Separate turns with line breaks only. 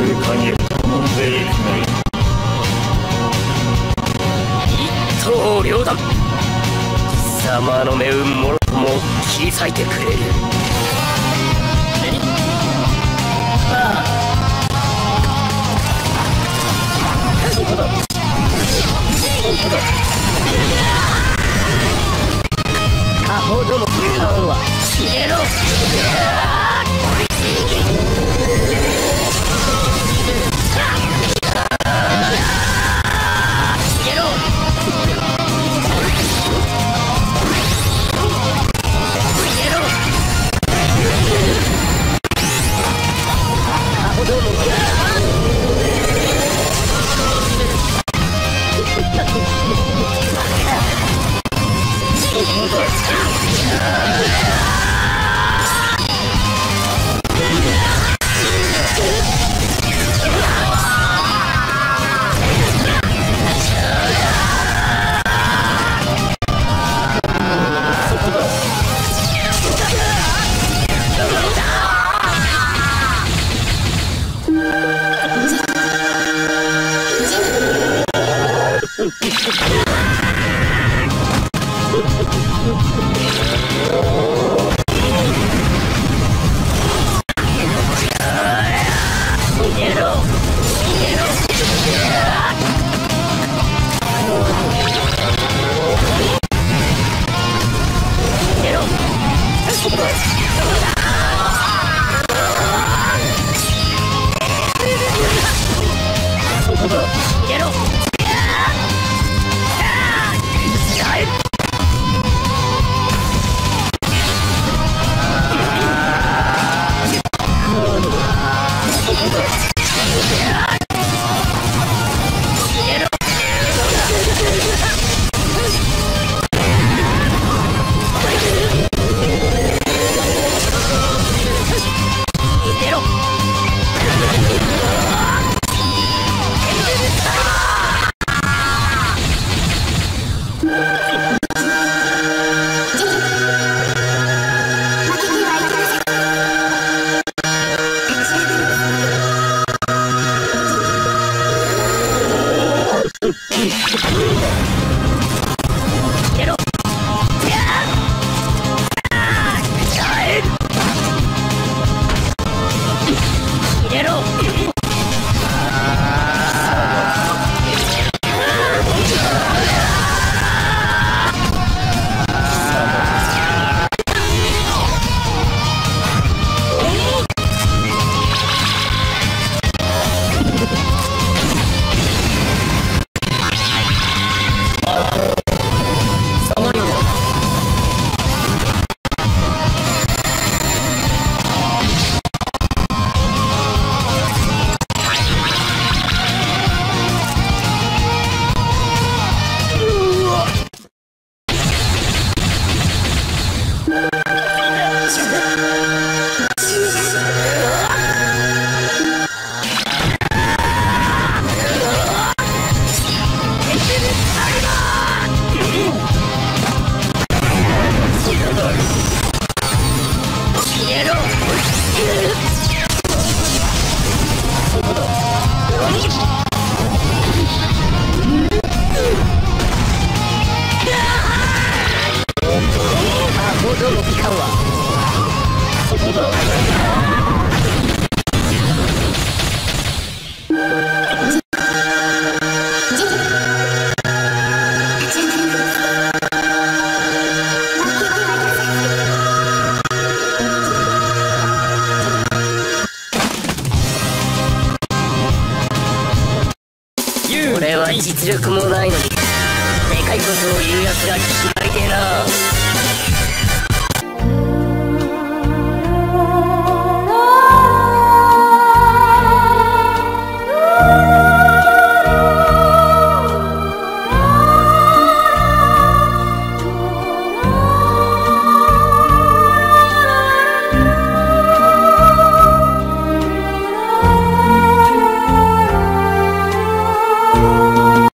空間へ飛んでいくがいい一
刀両断。貴様の命運もろとも切り裂いてくれる。アホどものは消えろどの機関は。俺は実力もないのにでかいことを言う奴が嫌いでな。